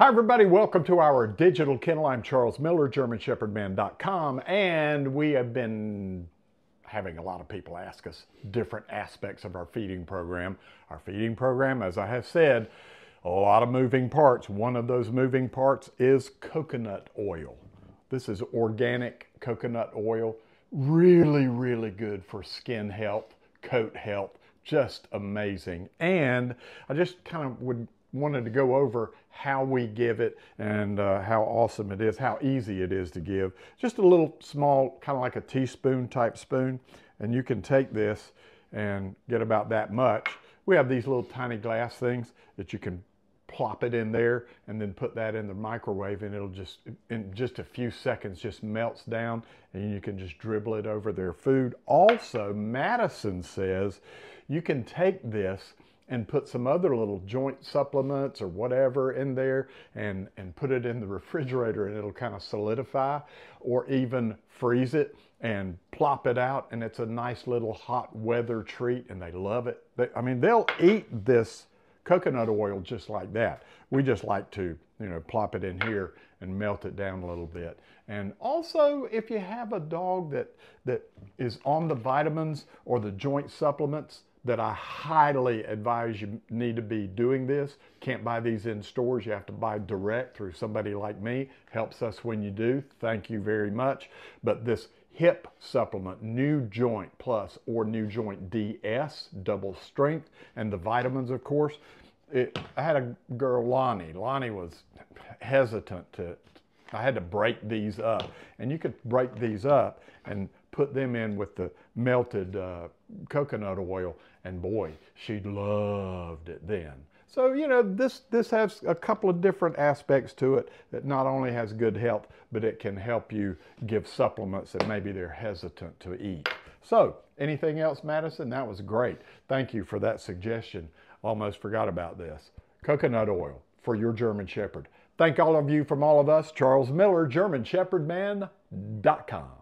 Hi, everybody. Welcome to our digital kennel. I'm Charles Miller, GermanShepherdMan.com, and we have been having a lot of people ask us different aspects of our feeding program. Our feeding program, as I have said, a lot of moving parts. One of those moving parts is coconut oil. This is organic coconut oil. Really, really good for skin health, coat health, just amazing. And I just kind of would wanted to go over how we give it and uh, how awesome it is, how easy it is to give. Just a little small, kind of like a teaspoon type spoon, and you can take this and get about that much. We have these little tiny glass things that you can plop it in there and then put that in the microwave and it'll just in just a few seconds just melts down and you can just dribble it over their food also madison says you can take this and put some other little joint supplements or whatever in there and, and put it in the refrigerator and it'll kind of solidify or even freeze it and plop it out and it's a nice little hot weather treat and they love it. They, I mean, they'll eat this coconut oil just like that. We just like to, you know, plop it in here and melt it down a little bit. And also, if you have a dog that, that is on the vitamins or the joint supplements, that I highly advise you need to be doing this. Can't buy these in stores. You have to buy direct through somebody like me. Helps us when you do. Thank you very much. But this hip supplement, NuJoint Plus or NuJoint DS, double strength, and the vitamins, of course. It, I had a girl, Lonnie. Lonnie was hesitant to, I had to break these up. And you could break these up and put them in with the melted uh, coconut oil, and boy, she loved it then. So, you know, this, this has a couple of different aspects to it that not only has good health, but it can help you give supplements that maybe they're hesitant to eat. So, anything else, Madison? That was great. Thank you for that suggestion. Almost forgot about this. Coconut oil for your German Shepherd. Thank all of you from all of us. Charles Miller, GermanShepherdMan.com.